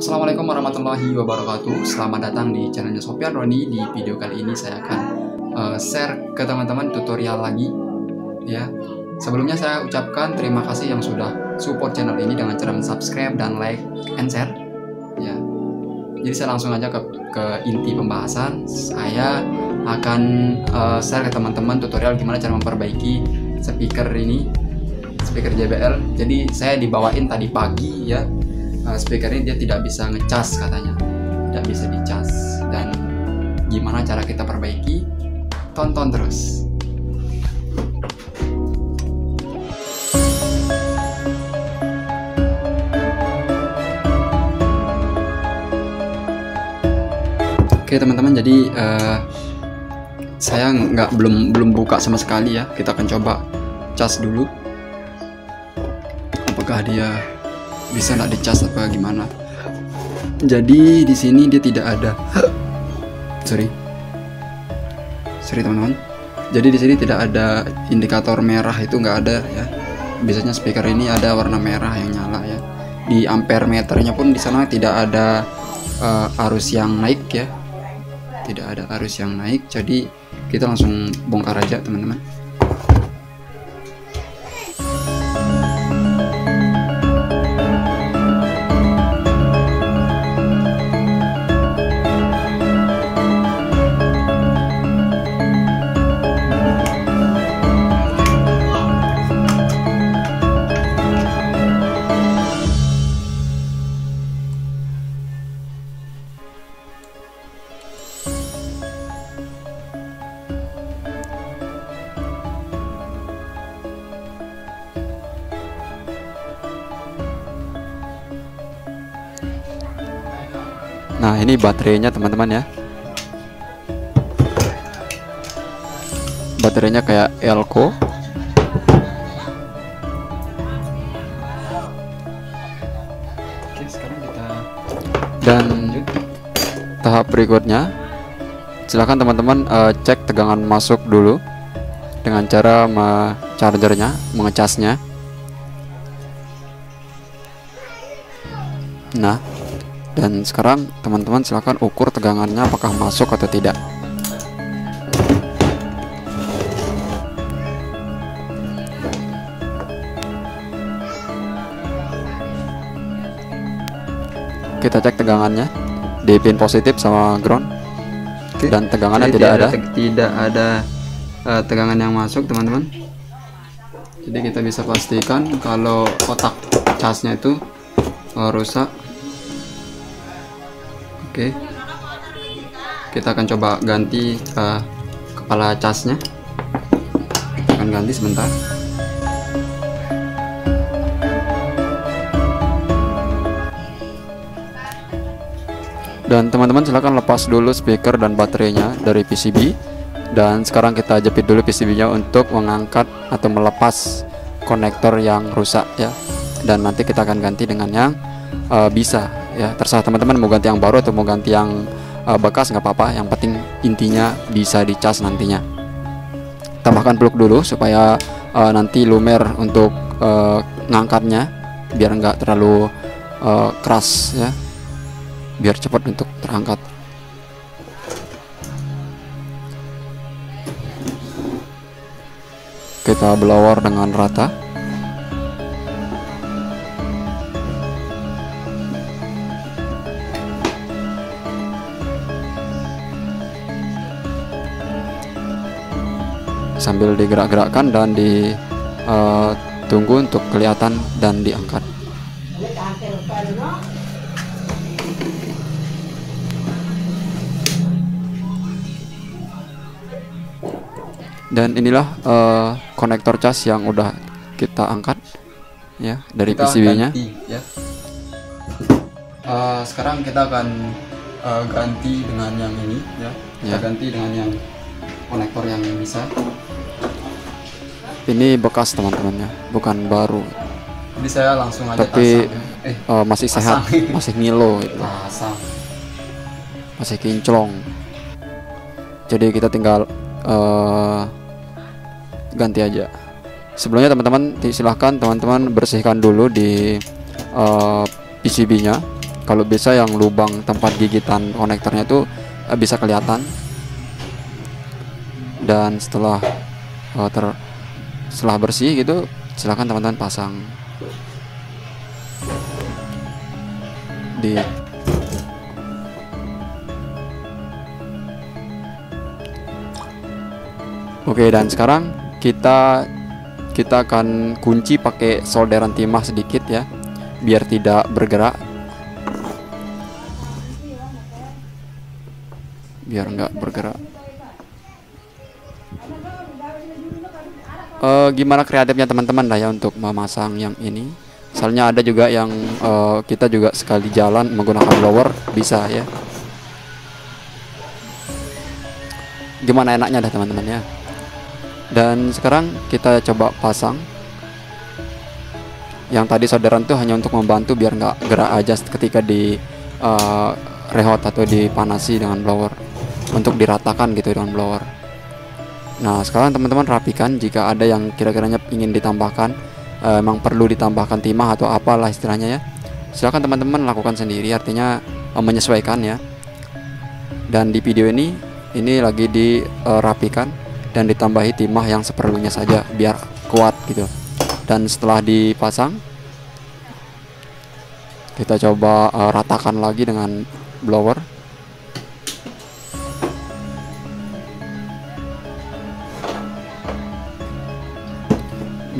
Assalamualaikum warahmatullahi wabarakatuh. Selamat datang di channelnya Sofian Roni. Di video kali ini saya akan uh, share ke teman-teman tutorial lagi ya. Sebelumnya saya ucapkan terima kasih yang sudah support channel ini dengan cara subscribe dan like and share ya. Jadi saya langsung aja ke, ke inti pembahasan. Saya akan uh, share ke teman-teman tutorial gimana cara memperbaiki speaker ini speaker JBL jadi saya dibawain tadi pagi ya uh, speaker ini dia tidak bisa ngecas katanya. Tidak bisa dicas. Dan gimana cara kita perbaiki? Tonton terus. Oke teman-teman jadi uh, saya nggak belum belum buka sama sekali ya. Kita akan coba cas dulu. Apakah dia bisa nggak dicas apa gimana? Jadi di sini dia tidak ada. Sorry. Sorry teman-teman. Jadi di sini tidak ada indikator merah itu nggak ada ya. Biasanya speaker ini ada warna merah yang nyala ya. Di ampere meternya pun di sana tidak ada uh, arus yang naik ya. Tidak ada arus yang naik. Jadi kita langsung bongkar aja teman-teman Nah ini baterainya teman-teman ya. Baterainya kayak Elko. Dan tahap berikutnya silahkan teman-teman uh, cek tegangan masuk dulu dengan cara chargernya mengecasnya. Nah dan sekarang teman-teman silahkan ukur tegangannya apakah masuk atau tidak. Kita cek tegangannya. Di pin positif sama ground. Oke. dan tegangannya jadi tidak, ada, te tidak ada uh, tegangan yang masuk teman-teman. Jadi kita bisa pastikan kalau kotak casnya itu uh, rusak Oke. Kita akan coba ganti uh, kepala casnya. Akan ganti sebentar. Dan teman-teman silahkan lepas dulu speaker dan baterainya dari PCB dan sekarang kita jepit dulu PCB-nya untuk mengangkat atau melepas konektor yang rusak ya dan nanti kita akan ganti dengan yang uh, bisa ya terserah teman-teman mau ganti yang baru atau mau ganti yang uh, bekas nggak apa-apa. Yang penting intinya bisa dicas nantinya. Tambahkan plug dulu supaya uh, nanti lumer untuk uh, ngangkatnya biar nggak terlalu uh, keras ya. Biar cepat untuk terangkat. Kita blower dengan rata sambil digerak-gerakkan dan ditunggu uh, untuk kelihatan dan diangkat. Dan inilah uh, konektor cas yang udah kita angkat ya dari PCB-nya. Ya. Uh, sekarang kita akan uh, ganti dengan yang ini ya. Kita ya. ganti dengan yang konektor yang bisa ini bekas teman-temannya bukan baru. Jadi saya langsung aja tapi eh, uh, masih pasang. sehat masih ngilo itu pasang. masih kinclong. Jadi kita tinggal uh, ganti aja. Sebelumnya teman-teman silahkan teman-teman bersihkan dulu di uh, PCB nya kalau bisa yang lubang tempat gigitan konektornya itu uh, bisa kelihatan. Dan setelah uh, ter setelah bersih gitu silahkan teman-teman pasang. Di Oke dan sekarang kita kita akan kunci pakai solderan timah sedikit ya biar tidak bergerak. Biar nggak bergerak uh, gimana kreatifnya teman-teman lah ya untuk memasang yang ini? Soalnya ada juga yang uh, kita juga sekali jalan menggunakan blower bisa ya. Gimana enaknya dah teman-teman ya. Dan sekarang kita coba pasang. Yang tadi saudaraan tuh hanya untuk membantu biar nggak gerak aja ketika di uh, rehot atau dipanasi dengan blower. Untuk diratakan gitu dengan blower nah sekarang teman-teman rapikan jika ada yang kira-kiranya ingin ditambahkan uh, emang perlu ditambahkan timah atau apalah istilahnya ya. Silahkan teman-teman lakukan sendiri artinya uh, menyesuaikan ya. Dan di video ini ini lagi dirapikan uh, dan ditambahi timah yang seperlunya saja biar kuat gitu. Dan setelah dipasang kita coba ratakan lagi dengan blower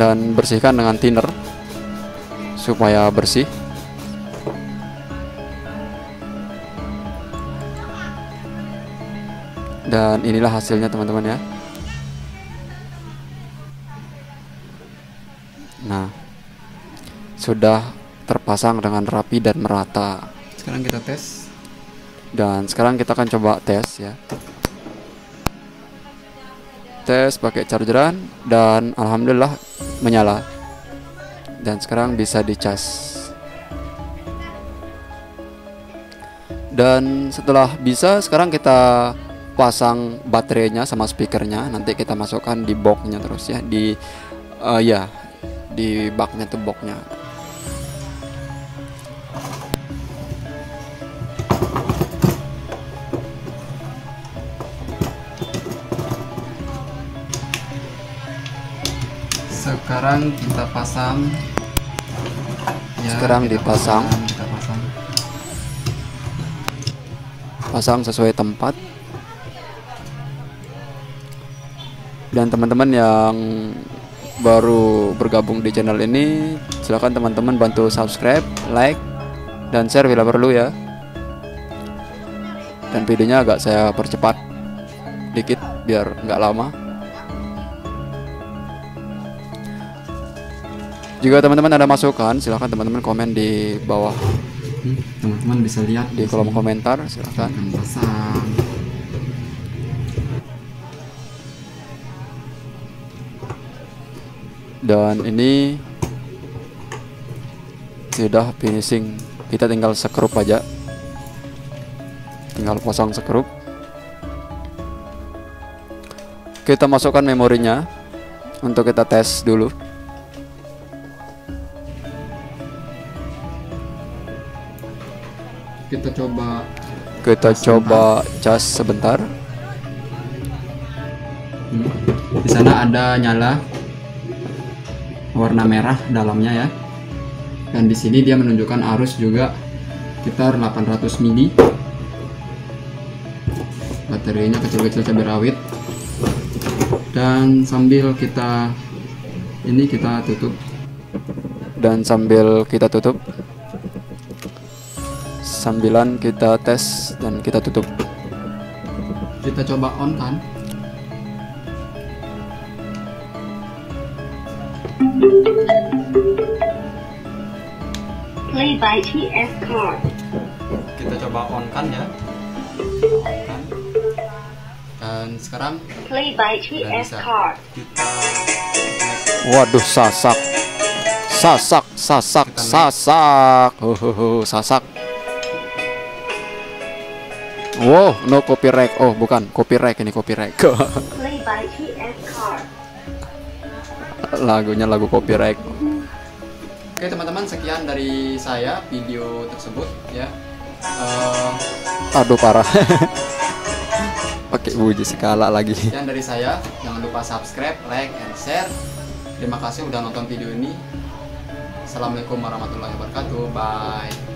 dan bersihkan dengan thinner supaya bersih dan inilah hasilnya teman-teman ya Nah, sudah terpasang dengan rapi dan merata. Sekarang kita tes. Dan sekarang kita akan coba tes ya. Tes pakai chargeran dan alhamdulillah menyala. Dan sekarang bisa dicas. Dan setelah bisa, sekarang kita pasang baterainya sama speakernya. Nanti kita masukkan di boxnya terus ya di uh, ya di baknya tuh boxnya sekarang kita pasang. Ya, sekarang kita dipasang. pasang, kita pasang. Pasang sesuai tempat. Dan teman-teman yang baru bergabung di channel ini silahkan teman-teman bantu subscribe like dan share bila perlu ya. Dan videonya agak saya percepat dikit biar nggak lama jika teman-teman ada masukan silahkan teman-teman komen di bawah. Hmm, teman-teman bisa lihat di kolom komentar silahkan. Dan ini sudah finishing. Kita tinggal sekrup aja. Tinggal pasang sekrup. Kita masukkan memorinya untuk kita tes dulu kita coba kita coba cas sebentar. Hmm. di sana ada nyala warna merah dalamnya ya. Dan di sini dia menunjukkan arus juga sekitar 800 mili. Baterainya kecil-kecil cabai rawit. Dan sambil kita ini kita tutup. Dan sambil kita tutup sambilan kita tes dan kita tutup kita coba on kan Play by TS Card. Kita coba on kan ya. On kan. Dan sekarang Play by TS Card. Kita Waduh, sasak. Sasak, sasak, sasak. Hohoho, sasak. Wow, no copyright. Oh, bukan copyright ini copyright. Play by TS Card lagunya lagu copyright Oke teman-teman sekian dari saya video tersebut ya. Uh, Aduh parah. Pakai buji skala lagi. Sekian dari saya. Jangan lupa subscribe, like, and share. Terima kasih udah nonton video ini. Assalamualaikum warahmatullahi wabarakatuh. Bye.